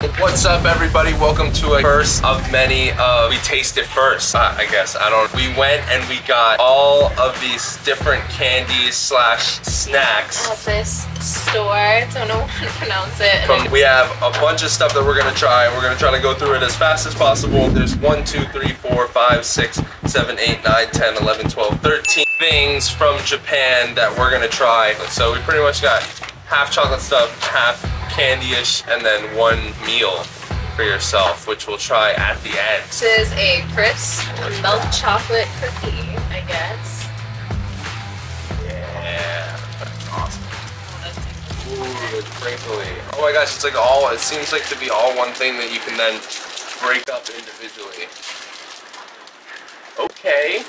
What's up, everybody? Welcome to a first of many. Uh, we Taste It first, uh, I guess. I don't. We went and we got all of these different candies slash snacks. At this store, don't know how to pronounce it. From, we have a bunch of stuff that we're gonna try. We're gonna try to go through it as fast as possible. There's 1, 2, 3, 4, 5, 6, 7, 8, 9, 10, 11, 12, 13 things from Japan that we're gonna try. So we pretty much got half chocolate stuff, half candy-ish, and then one meal for yourself, which we'll try at the end. This is a crisp milk chocolate cookie, I guess. Yeah, that's awesome. Ooh, it's crinkly. Oh my gosh, it's like all, it seems like to be all one thing that you can then break up individually. Okay.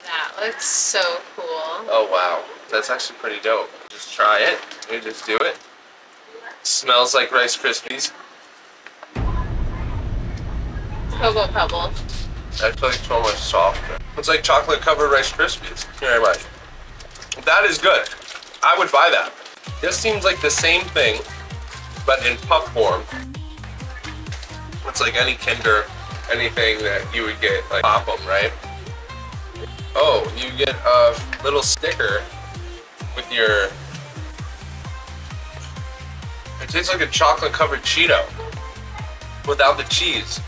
That looks so cool. Oh wow, that's actually pretty dope. Just try it. We just do it. Smells like Rice Krispies. Cocoa Pebble. That's like so much softer. It's like chocolate covered Rice Krispies. Very much. That is good. I would buy that. This seems like the same thing, but in puff form. It's like any Kinder, anything that you would get, like pop 'em, right? Oh, you get a little sticker with your. It tastes like a chocolate covered Cheeto without the cheese,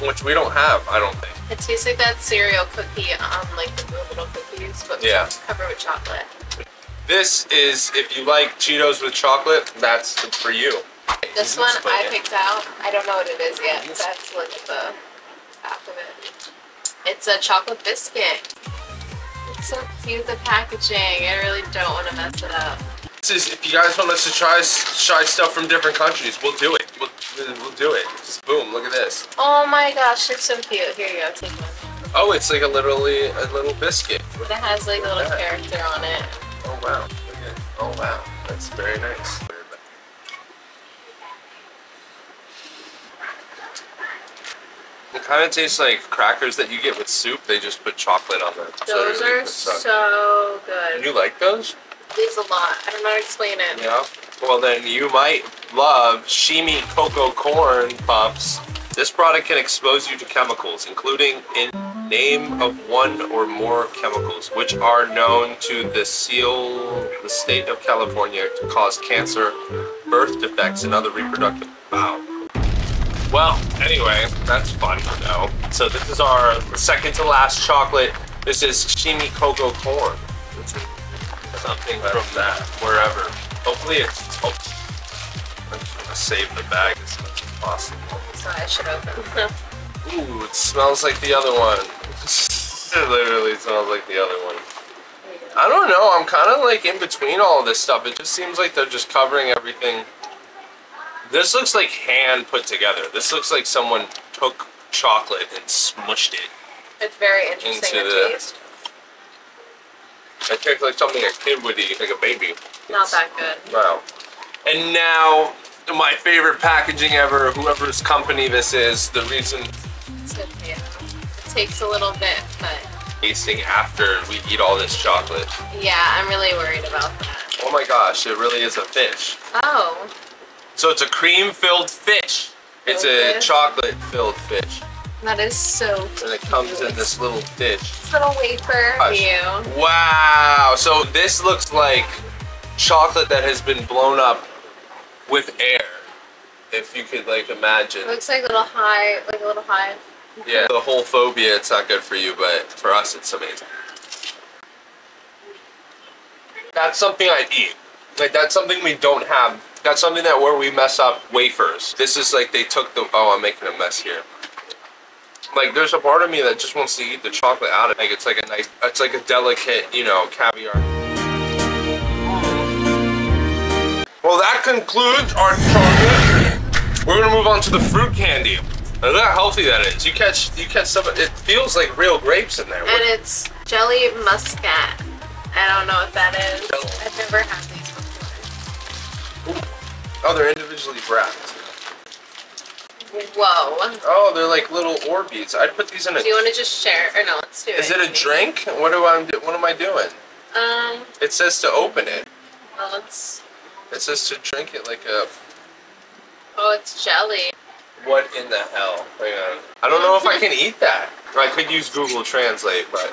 which we don't have, I don't think. It tastes like that cereal cookie on like the little cookies, but Yeah. covered with chocolate. This is, if you like Cheetos with chocolate, that's for you. This one I picked out. I don't know what it is yet, so I have to look at the back of it. It's a chocolate biscuit. It's so cute, the packaging. I really don't want to mess it up. This is, if you guys want us to try try stuff from different countries, we'll do it. We'll, we'll do it. Just boom, look at this. Oh my gosh, they're so cute. Here you go, take one. Oh, it's like a literally a little biscuit. It has like a little character on it. Oh wow. Look Oh wow. That's very nice. It kind of tastes like crackers that you get with soup. They just put chocolate on them. Those So are so good. You like those? These a lot. I don't know how to explain it. Yeah. Well, then you might love Shimi Cocoa Corn Puffs. This product can expose you to chemicals, including in name of one or more chemicals, which are known to the seal the state of California to cause cancer, birth defects, and other reproductive. Well, anyway, that's fun to know. So this is our second to last chocolate. This is Shimi Cocoa Corn. It's something from that, wherever. Hopefully it's oh, I'm just gonna save the bag as much as possible. So I should open. Ooh, it smells like the other one. it literally smells like the other one. I don't know, I'm kind of like in between all of this stuff. It just seems like they're just covering everything. This looks like hand put together. This looks like someone took chocolate and smushed it. it's very interesting Into to the- taste. It tastes like something a kid would eat, like a baby. Not that good. Wow. And now, my favorite packaging ever, whoever's company this is, the reason So, yeah. It takes a little bit, but tasting after we eat all this chocolate. yeah, I'm really worried about that. Oh my gosh, it really is a fish. Oh, So it's a cream filled fish. It's a chocolate filled fish. that is so And it comes in this little dish. This little wafer Hush. view. Wow. So this looks like chocolate that has been blown up with air. If you could like imagine. It Looks like a little high, like a little high. Yeah, the whole phobia, it's not good for you, but for us, it's amazing. That's something I'd eat. Like, that's something we don't have. That's something that where we mess up wafers. This is like they took the. Oh, I'm making a mess here. Like, there's a part of me that just wants to eat the chocolate out of it. Like, it's like a nice, it's like a delicate, you know, caviar. Well, that concludes our chocolate. We're gonna move on to the fruit candy. Look how healthy that is. You catch, you catch some. It feels like real grapes in there. And it's jelly muscat. I don't know what that is. I've never had. Oh, they're individually wrapped. Whoa. Oh, they're like little Orbeez. I'd put these in a. Do you want to just share? Or no, let's do it. Is it a drink? What do I? do- What am I doing? Um, It says to open it. well, let's. It says to drink it like a. Oh, it's jelly. What in the hell? Hang on. I don't know if I can eat that. I could use Google Translate, but.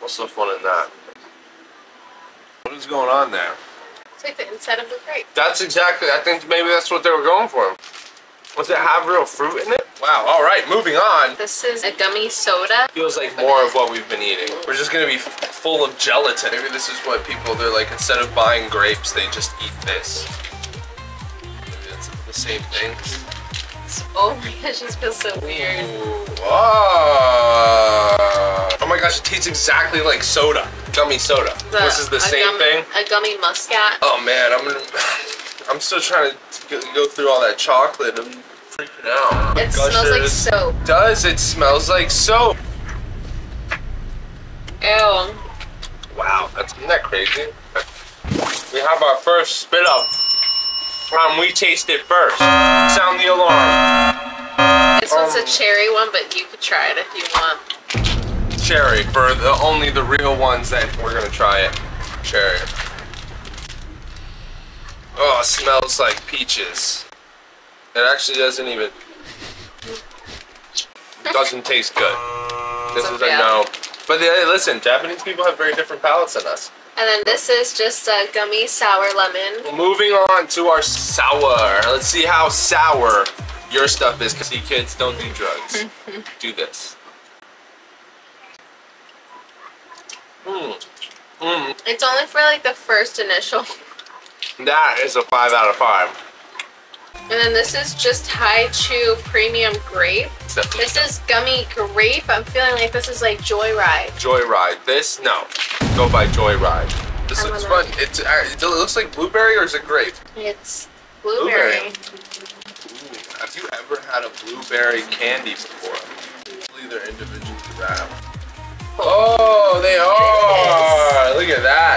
What's the fun in that? What is going on there? Like the inside of the grape. That's exactly. I think maybe that's what they were going for. Does it have real fruit in it? Wow. All right, moving on. This is a gummy soda. Feels like more of what we've been eating. We're just gonna be full of gelatin. Maybe this is what people. They're like instead of buying grapes, they just eat this. Maybe it's the same thing. Oh my gosh, this feels so weird. Ooh, ah. Oh my gosh, it tastes exactly like soda. Gummy soda. this is the same gum- thing. A gummy muscat. Oh man, I'm gonna. I'm still trying to go, go through all that chocolate. I'm freaking out. It smells like Gushers. soap. Does it smells like soap? Ew. Wow, that's isn't that crazy? We have our first spit up. Um, we taste it first. Sound the alarm. This one's a Um, cherry one, but you could try it if you want. Cherry for the only the real ones that we're gonna try it. Cherry. Oh, it smells like peaches. It actually doesn't even. Doesn't taste good. This is a no. But hey, listen, Japanese people have very different palates than us. And then this is just a gummy sour lemon. Moving on to our sour. Let's see how sour your stuff is. Cause see, kids don't do drugs. do this. Mmm. Mmm. It's only for like the first initial. That is a five out of five. And then this is just Hi-Chew Premium Grape. This is gummy grape. I'm feeling like this is like Joyride. Joyride. This no. Go by Joyride. This I looks fun. It's uh, it looks like blueberry or is it grape? It's blueberry. Blueberry. Ooh, have you ever had a blueberry candy before? Usually they're individually wrapped.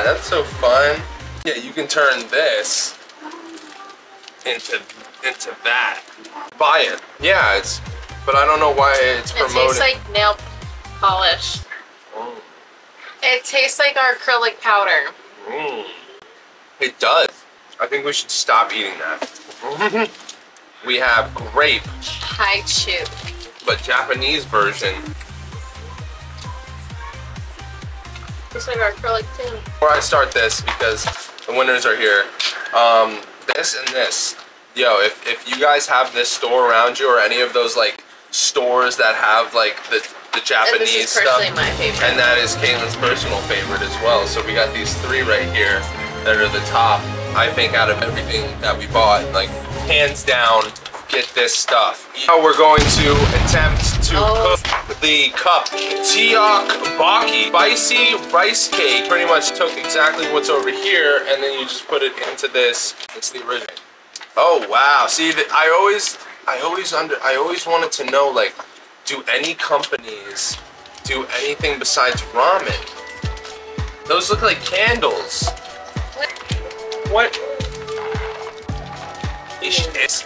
That's so fun. Yeah, you can turn this into into that. Buy it. Yeah, it's. But I don't know why it's promoted. It tastes like nail polish. Mm, It tastes like our acrylic powder. mm. It does. I think we should stop eating that. we have grape, Hi-Chew. but Japanese version. Tastes like our acrylic too. Before I start this, because the winners are here, um, this and this. Yo, if, if you guys have this store around you or any of those like stores that have like the, the Japanese stuff, my favorite. and that is Caitlin's personal favorite as well. So we got these three right here that are the top. I think out of everything that we bought, like hands down, get this stuff. Now we're going to attempt to Oh. cook the cup Tiak Baki spicy rice cake. Pretty much took exactly what's over here, and then you just put it into this. It's the original. Oh wow! See, I always, I always under, I always wanted to know like, do any companies do anything besides ramen? Those look like candles. What? Ish, it's-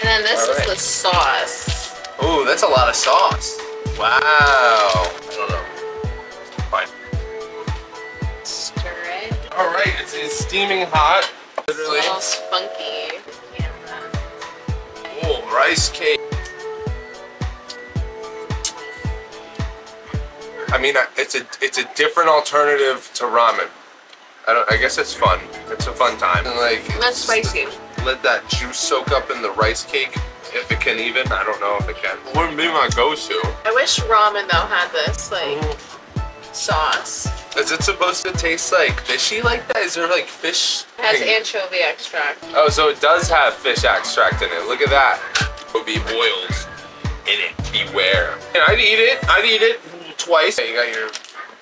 And then this All is right. the sauce. Ooh, that's a lot of sauce. Wow. I don't know. Fine. Stir it. All right, it's, it's steaming hot. Literally. smells funky. Oh, rice cake. I mean, it's a it's a different alternative to ramen. I don't. I guess it's fun. It's a fun time. And like, That's spicy. Let that juice soak up in the rice cake, if it can even. I don't know if it can. Wouldn't be my go-to. I wish ramen though had this like sauce. Is it supposed to taste like fishy like that? Is there like fish? It has thing- anchovy extract. Oh, so it does have fish extract in it. Look at that. Will be oils in it. Beware. And I'd eat it. I'd eat it twice. You got your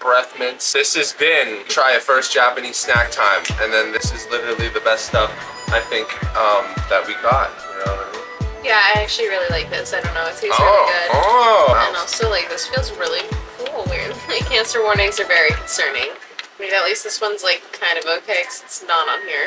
breath mints. This has been try a first Japanese snack time, and then this is literally the best stuff I think um, that we got. You know what I mean? Yeah, I actually really like this. I don't know, it tastes oh, really good. oh. And also, like, this feels really cool. Weird. Like, cancer warnings are very concerning. I mean, at least this one's like kind of okay because it's not on here.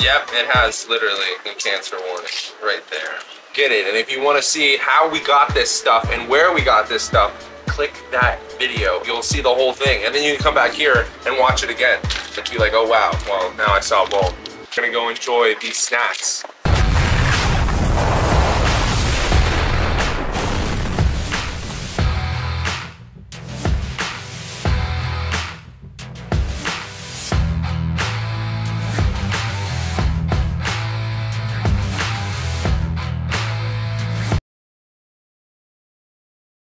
Yep, it has literally a cancer warning right there. Get it. And if you want to see how we got this stuff and where we got this stuff, click that video. You'll see the whole thing. And then you can come back here and watch it again. And be like, oh wow, well now I saw both. Gonna go enjoy these snacks.